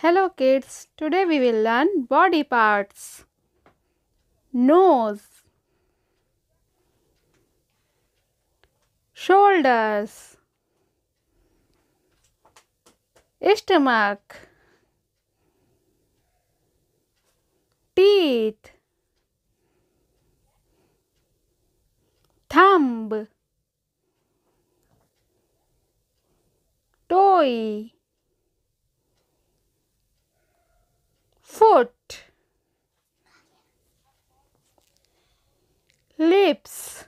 Hello kids, today we will learn body parts. Nose. Shoulders. Stomach. Teeth. Thumb. Toe foot. Lips.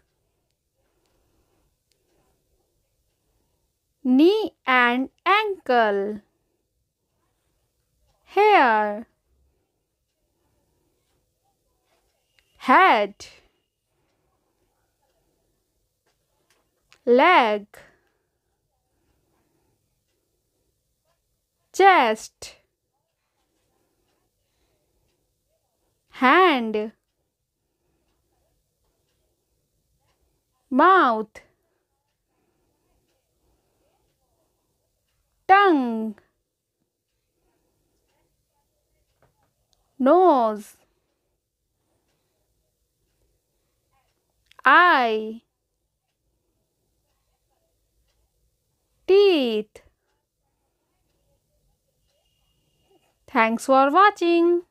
Knee and ankle. Hair. Head. Leg. Chest hand mouth tongue nose eye teeth. Thanks for watching